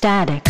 Static.